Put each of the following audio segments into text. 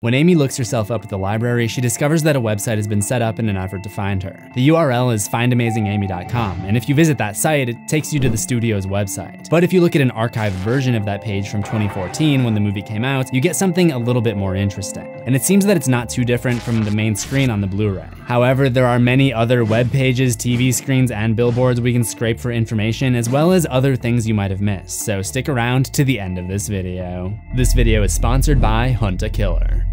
When Amy looks herself up at the library, she discovers that a website has been set up in an effort to find her. The URL is findamazingamy.com, and if you visit that site, it takes you to the studio's website. But if you look at an archived version of that page from 2014 when the movie came out, you get something a little bit more interesting. And it seems that it's not too different from the main screen on the Blu-ray. However, there are many other web pages, TV screens, and billboards we can scrape for information, as well as other things you might have missed, so stick around to the end of this video. This video is sponsored by Hunt a Killer.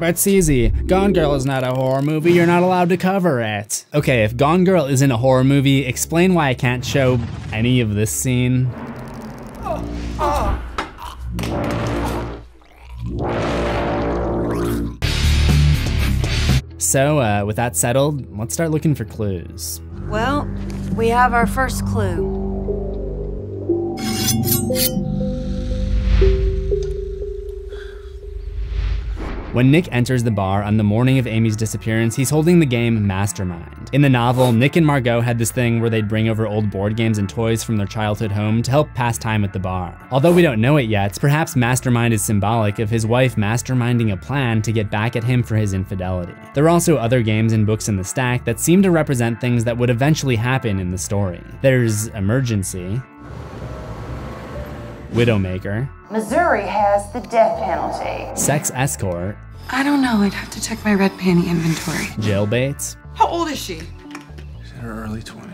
It's easy. Gone Girl is not a horror movie, you're not allowed to cover it. Okay, if Gone Girl isn't a horror movie, explain why I can't show any of this scene. So, uh, with that settled, let's start looking for clues. Well, we have our first clue. When Nick enters the bar on the morning of Amy's disappearance, he's holding the game Mastermind. In the novel, Nick and Margot had this thing where they'd bring over old board games and toys from their childhood home to help pass time at the bar. Although we don't know it yet, perhaps Mastermind is symbolic of his wife masterminding a plan to get back at him for his infidelity. There are also other games and books in the stack that seem to represent things that would eventually happen in the story. There's Emergency, Widowmaker, Missouri has the death penalty. Sex Escort, I don't know. I'd have to check my red panty inventory. Jailbait, How old is she? She's in her early 20s.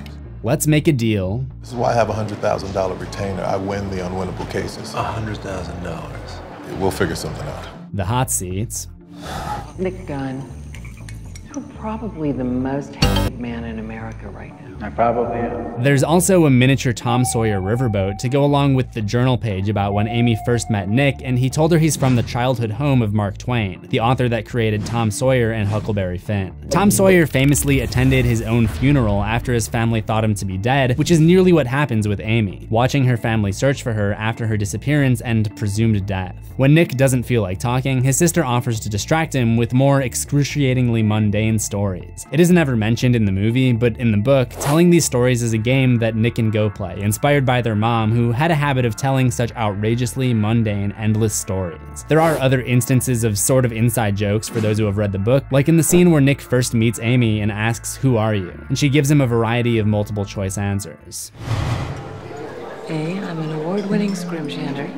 Let's Make a Deal, This is why I have a $100,000 retainer. I win the unwinnable cases. $100,000. We'll figure something out. The Hot Seats, Nick Dunne. You're probably the most hated man in America right now. I probably am. There's also a miniature Tom Sawyer riverboat to go along with the journal page about when Amy first met Nick, and he told her he's from the childhood home of Mark Twain, the author that created Tom Sawyer and Huckleberry Finn. Tom Sawyer famously attended his own funeral after his family thought him to be dead, which is nearly what happens with Amy, watching her family search for her after her disappearance and presumed death. When Nick doesn't feel like talking, his sister offers to distract him with more excruciatingly mundane stories. It isn't ever mentioned in the movie, but in the book, telling these stories is a game that Nick and Go play, inspired by their mom, who had a habit of telling such outrageously mundane, endless stories. There are other instances of sort of inside jokes for those who have read the book, like in the scene where Nick first meets Amy and asks, Who are you? And she gives him a variety of multiple choice answers. A, I'm an award-winning scrimshander.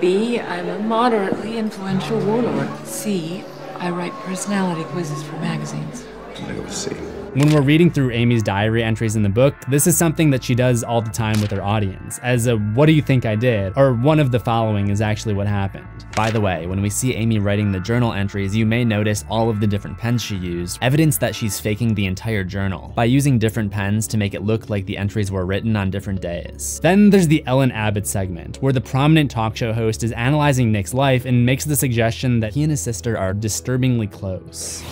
B, I'm a moderately influential warlord. C, I write personality quizzes for magazines. With When we're reading through Amy's diary entries in the book, this is something that she does all the time with her audience, as a what do you think I did? Or one of the following is actually what happened. By the way, when we see Amy writing the journal entries, you may notice all of the different pens she used, evidence that she's faking the entire journal by using different pens to make it look like the entries were written on different days. Then there's the Ellen Abbott segment, where the prominent talk show host is analyzing Nick's life and makes the suggestion that he and his sister are disturbingly close.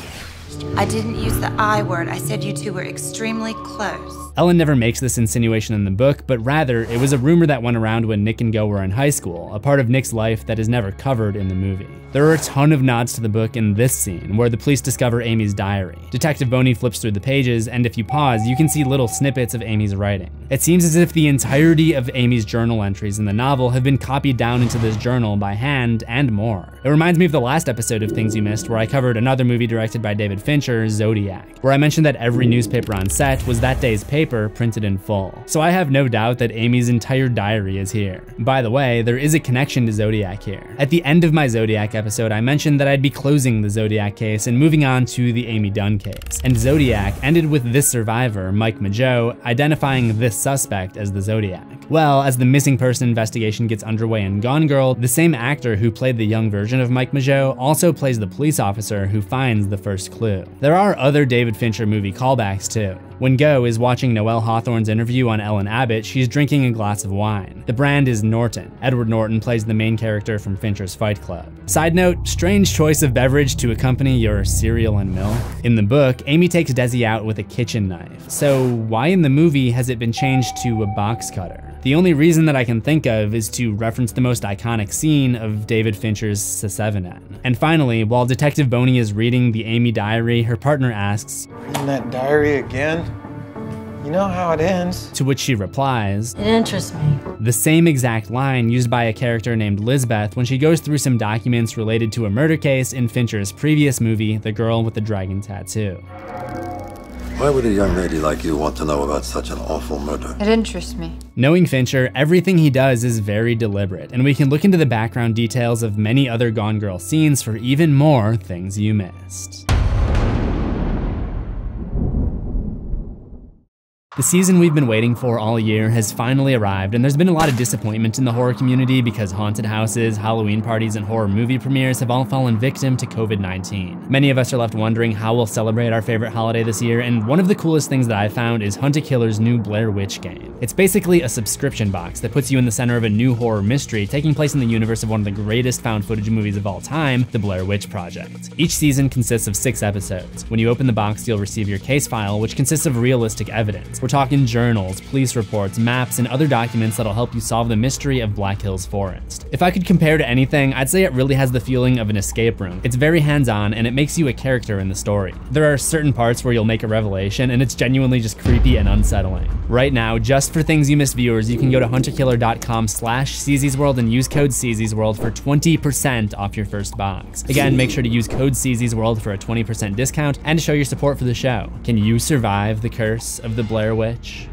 I didn't use the I word. I said you two were extremely close. Ellen never makes this insinuation in the book, but rather, it was a rumor that went around when Nick and Go were in high school, a part of Nick's life that is never covered in the movie. There are a ton of nods to the book in this scene, where the police discover Amy's diary. Detective Boney flips through the pages, and if you pause, you can see little snippets of Amy's writing. It seems as if the entirety of Amy's journal entries in the novel have been copied down into this journal by hand and more. It reminds me of the last episode of Things You Missed, where I covered another movie directed by David Fincher, Zodiac, where I mentioned that every newspaper on set was that day's paper printed in full. So I have no doubt that Amy's entire diary is here. By the way, there is a connection to Zodiac here. At the end of my Zodiac episode, I mentioned that I'd be closing the Zodiac case and moving on to the Amy Dunne case. And Zodiac ended with this survivor, Mike Mageau, identifying this suspect as the Zodiac. Well, as the missing person investigation gets underway in Gone Girl, the same actor who played the young version of Mike Mageau also plays the police officer who finds the first clue. There are other David Fincher movie callbacks too. When Go is watching Noelle Hawthorne's interview on Ellen Abbott, she's drinking a glass of wine. The brand is Norton. Edward Norton plays the main character from Fincher's Fight Club. Side note, strange choice of beverage to accompany your cereal and milk. In the book, Amy takes Desi out with a kitchen knife. So why in the movie has it been changed to a box cutter? The only reason that I can think of is to reference the most iconic scene of David Fincher's Se7en. And finally, while Detective Boney is reading the Amy diary, her partner asks, In that diary again? You know how it ends. To which she replies, It interests me. The same exact line used by a character named Lisbeth when she goes through some documents related to a murder case in Fincher's previous movie, The Girl with the Dragon Tattoo. Why would a young lady like you want to know about such an awful murder? It interests me. Knowing Fincher, everything he does is very deliberate, and we can look into the background details of many other Gone Girl scenes for even more things you missed. The season we've been waiting for all year has finally arrived, and there's been a lot of disappointment in the horror community because haunted houses, Halloween parties, and horror movie premieres have all fallen victim to COVID 19. Many of us are left wondering how we'll celebrate our favorite holiday this year, and one of the coolest things that I found is Hunt a Killer's new Blair Witch game. It's basically a subscription box that puts you in the center of a new horror mystery taking place in the universe of one of the greatest found footage movies of all time, The Blair Witch Project. Each season consists of six episodes. When you open the box, you'll receive your case file, which consists of realistic evidence. We're talking journals, police reports, maps, and other documents that'll help you solve the mystery of Black Hills Forest. If I could compare to anything, I'd say it really has the feeling of an escape room. It's very hands-on, and it makes you a character in the story. There are certain parts where you'll make a revelation, and it's genuinely just creepy and unsettling. Right now, just for things you missed viewers, you can go to huntakiller.com slash World and use code World for 20% off your first box. Again, make sure to use code World for a 20% discount and to show your support for the show. Can you survive the curse of the Blair Witch?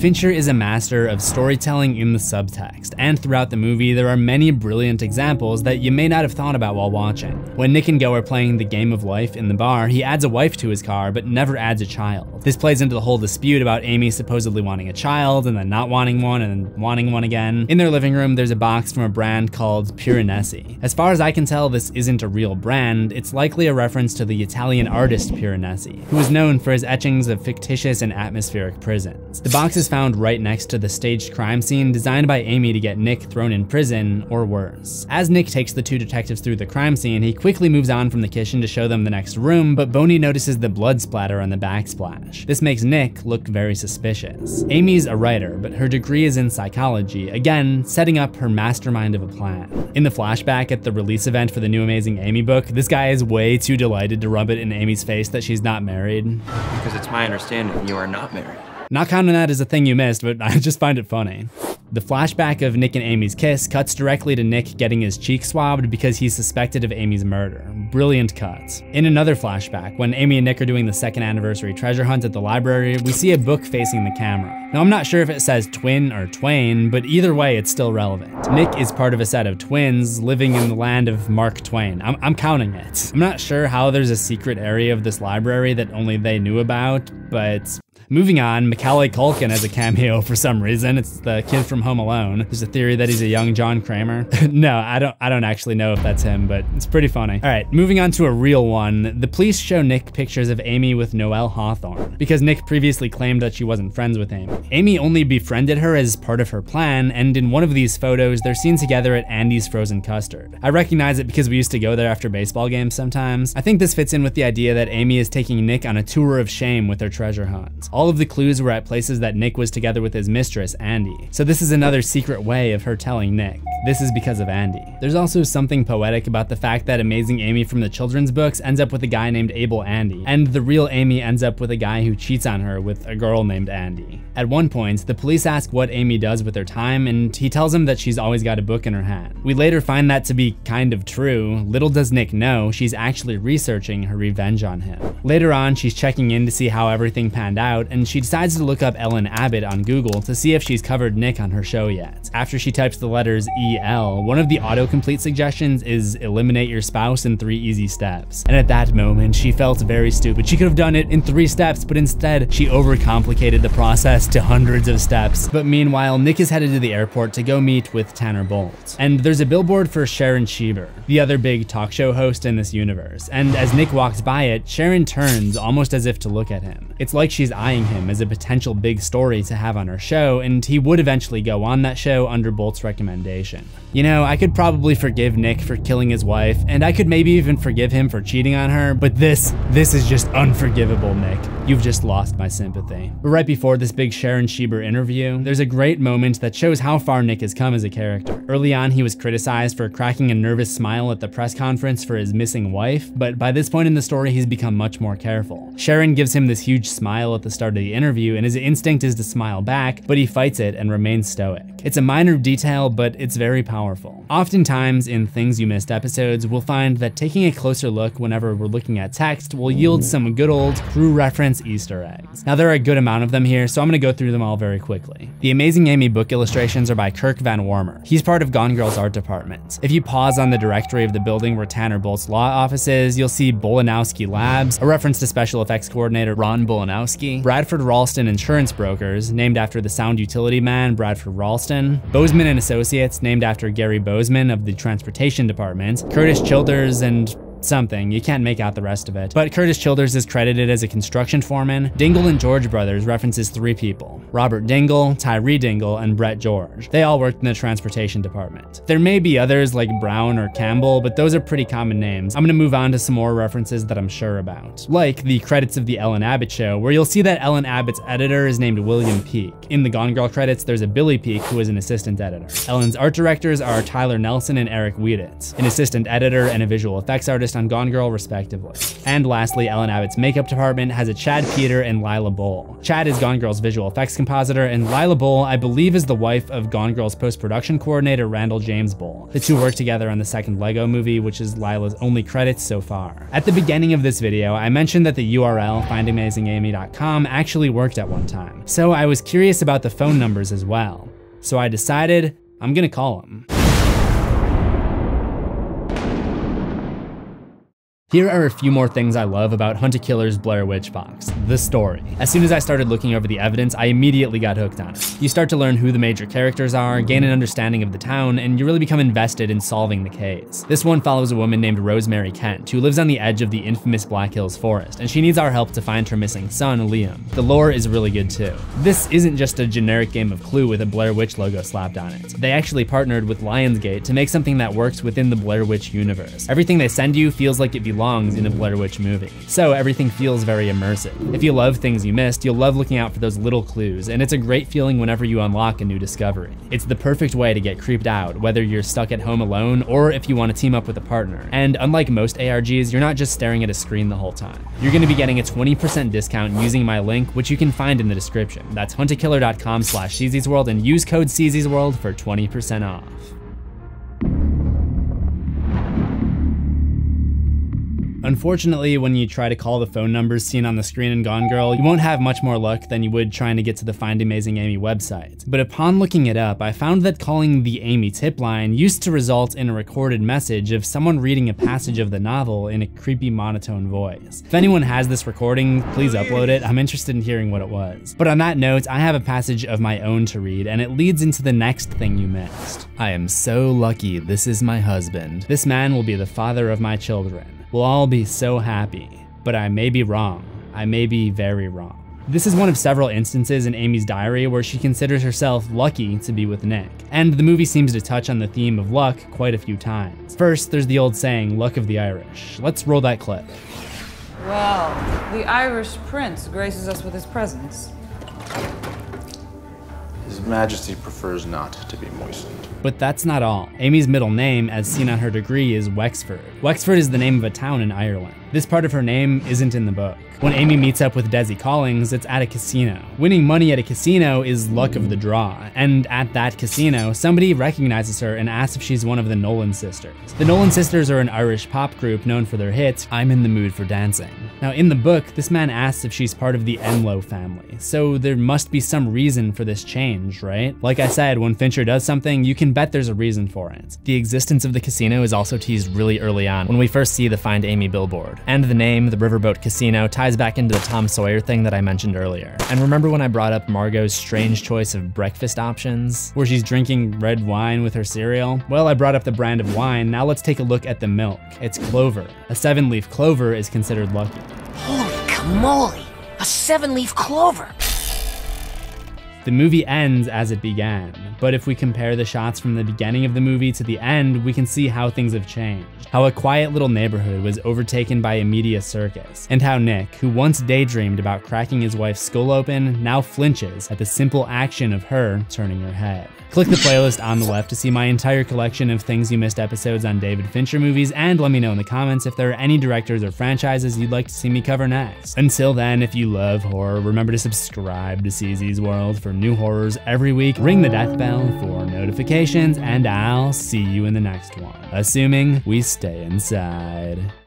Fincher is a master of storytelling in the subtext, and throughout the movie, there are many brilliant examples that you may not have thought about while watching. When Nick and Go are playing the game of life in the bar, he adds a wife to his car, but never adds a child. This plays into the whole dispute about Amy supposedly wanting a child, and then not wanting one, and then wanting one again. In their living room, there's a box from a brand called Piranesi. As far as I can tell, this isn't a real brand, it's likely a reference to the Italian artist Piranesi, who is known for his etchings of fictitious and atmospheric prisons. The box is found right next to the staged crime scene designed by Amy to get Nick thrown in prison, or worse. As Nick takes the two detectives through the crime scene, he quickly moves on from the kitchen to show them the next room, but Boney notices the blood splatter on the backsplash. This makes Nick look very suspicious. Amy's a writer, but her degree is in psychology, again, setting up her mastermind of a plan. In the flashback at the release event for the new Amazing Amy book, this guy is way too delighted to rub it in Amy's face that she's not married. Because it's my understanding you are not married. Not counting that as a thing you missed, but I just find it funny. The flashback of Nick and Amy's kiss cuts directly to Nick getting his cheek swabbed because he's suspected of Amy's murder. Brilliant cuts. In another flashback, when Amy and Nick are doing the second anniversary treasure hunt at the library, we see a book facing the camera. Now, I'm not sure if it says twin or twain, but either way, it's still relevant. Nick is part of a set of twins living in the land of Mark Twain. I'm, I'm counting it. I'm not sure how there's a secret area of this library that only they knew about, but Moving on, Macaulay Culkin has a cameo for some reason. It's the kid from Home Alone. There's a theory that he's a young John Kramer. no, I don't I don't actually know if that's him, but it's pretty funny. All right, moving on to a real one. The police show Nick pictures of Amy with Noelle Hawthorne because Nick previously claimed that she wasn't friends with Amy. Amy only befriended her as part of her plan, and in one of these photos, they're seen together at Andy's Frozen Custard. I recognize it because we used to go there after baseball games sometimes. I think this fits in with the idea that Amy is taking Nick on a tour of shame with their treasure hunts. All of the clues were at places that Nick was together with his mistress, Andy. So this is another secret way of her telling Nick. This is because of Andy. There's also something poetic about the fact that Amazing Amy from the children's books ends up with a guy named Able Andy, and the real Amy ends up with a guy who cheats on her with a girl named Andy. At one point, the police ask what Amy does with her time, and he tells them that she's always got a book in her hand. We later find that to be kind of true. Little does Nick know, she's actually researching her revenge on him. Later on, she's checking in to see how everything panned out, and she decides to look up Ellen Abbott on Google to see if she's covered Nick on her show yet. After she types the letters EL, one of the autocomplete suggestions is eliminate your spouse in three easy steps. And at that moment, she felt very stupid. She could have done it in three steps, but instead, she overcomplicated the process to hundreds of steps. But meanwhile, Nick is headed to the airport to go meet with Tanner Bolt. And there's a billboard for Sharon Schieber, the other big talk show host in this universe. And as Nick walks by it, Sharon turns almost as if to look at him. It's like she's eyeing him as a potential big story to have on her show, and he would eventually go on that show under Bolt's recommendation. You know, I could probably forgive Nick for killing his wife, and I could maybe even forgive him for cheating on her, but this, this is just unforgivable, Nick. You've just lost my sympathy. But right before this big big Sharon Schieber interview, there's a great moment that shows how far Nick has come as a character. Early on, he was criticized for cracking a nervous smile at the press conference for his missing wife, but by this point in the story, he's become much more careful. Sharon gives him this huge smile at the start of the interview, and his instinct is to smile back, but he fights it and remains stoic. It's a minor detail, but it's very powerful. Oftentimes, in Things You Missed episodes, we'll find that taking a closer look whenever we're looking at text will yield some good old crew reference Easter eggs. Now, there are a good amount of them here, so I'm gonna go through them all very quickly. The Amazing Amy book illustrations are by Kirk Van Warmer. He's part of Gone Girl's art department. If you pause on the directory of the building where Tanner Bolt's law office is, you'll see Bolanowski Labs, a reference to special effects coordinator Ron Bolanowski, Bradford Ralston Insurance Brokers, named after the sound utility man Bradford Ralston, Bozeman and Associates, named after Gary Bozeman of the transportation department, Curtis Childers, and something. You can't make out the rest of it. But Curtis Childers is credited as a construction foreman. Dingle and George brothers references three people Robert Dingle, Tyree Dingle, and Brett George. They all worked in the transportation department. There may be others like Brown or Campbell, but those are pretty common names. I'm gonna move on to some more references that I'm sure about. Like the credits of The Ellen Abbott Show, where you'll see that Ellen Abbott's editor is named William Peak. In the Gone Girl credits, there's a Billy Peak who is an assistant editor. Ellen's art directors are Tyler Nelson and Eric Wieditz, an assistant editor and a visual effects artist on Gone Girl, respectively. And lastly, Ellen Abbott's makeup department has a Chad Peter and Lila Bowl. Chad is Gone Girl's visual effects compositor, and Lila Bowl, I believe, is the wife of Gone Girl's post-production coordinator, Randall James Bowl. The two worked together on the second Lego movie, which is Lila's only credits so far. At the beginning of this video, I mentioned that the URL, findamazingamy.com, actually worked at one time. So I was curious about the phone numbers as well. So I decided I'm gonna call them. Here are a few more things I love about Hunt a Killer's Blair Witch box, the story. As soon as I started looking over the evidence, I immediately got hooked on it. You start to learn who the major characters are, gain an understanding of the town, and you really become invested in solving the case. This one follows a woman named Rosemary Kent, who lives on the edge of the infamous Black Hills Forest, and she needs our help to find her missing son, Liam. The lore is really good too. This isn't just a generic game of Clue with a Blair Witch logo slapped on it. They actually partnered with Lionsgate to make something that works within the Blair Witch universe. Everything they send you feels like it belongs belongs in a Blair Witch movie. So everything feels very immersive. If you love things you missed, you'll love looking out for those little clues, and it's a great feeling whenever you unlock a new discovery. It's the perfect way to get creeped out, whether you're stuck at home alone or if you want to team up with a partner. And unlike most ARGs, you're not just staring at a screen the whole time. You're going to be getting a 20% discount using my link, which you can find in the description. That's huntakiller.com slash World and use code World for 20% off. Unfortunately, when you try to call the phone numbers seen on the screen in Gone Girl, you won't have much more luck than you would trying to get to the Find Amazing Amy website. But upon looking it up, I found that calling the Amy tip line used to result in a recorded message of someone reading a passage of the novel in a creepy monotone voice. If anyone has this recording, please upload it. I'm interested in hearing what it was. But on that note, I have a passage of my own to read, and it leads into the next thing you missed. I am so lucky this is my husband. This man will be the father of my children. We'll all be so happy. But I may be wrong. I may be very wrong. This is one of several instances in Amy's diary where she considers herself lucky to be with Nick, and the movie seems to touch on the theme of luck quite a few times. First, there's the old saying, luck of the Irish. Let's roll that clip. Well, the Irish prince graces us with his presence. His Majesty prefers not to be moistened. But that's not all. Amy's middle name, as seen on her degree, is Wexford. Wexford is the name of a town in Ireland. This part of her name isn't in the book. When Amy meets up with Desi Collings, it's at a casino. Winning money at a casino is luck of the draw, and at that casino, somebody recognizes her and asks if she's one of the Nolan sisters. The Nolan sisters are an Irish pop group known for their hit, I'm in the Mood for Dancing. Now, in the book, this man asks if she's part of the Enlow family, so there must be some reason for this change, right? Like I said, when Fincher does something, you can bet there's a reason for it. The existence of the casino is also teased really early on, when we first see the Find Amy billboard. And the name, the Riverboat Casino, ties back into the Tom Sawyer thing that I mentioned earlier. And remember when I brought up Margot's strange choice of breakfast options, where she's drinking red wine with her cereal? Well, I brought up the brand of wine, now let's take a look at the milk. It's clover. A seven leaf clover is considered lucky. Holy camoli! A seven leaf clover! The movie ends as it began, but if we compare the shots from the beginning of the movie to the end, we can see how things have changed. How a quiet little neighborhood was overtaken by a media circus, and how Nick, who once daydreamed about cracking his wife's skull open, now flinches at the simple action of her turning her head. Click the playlist on the left to see my entire collection of things you missed episodes on David Fincher movies, and let me know in the comments if there are any directors or franchises you'd like to see me cover next. Until then, if you love horror, remember to subscribe to CZ's World for new horrors every week, ring the death bell for notifications, and I'll see you in the next one. Assuming we stay inside.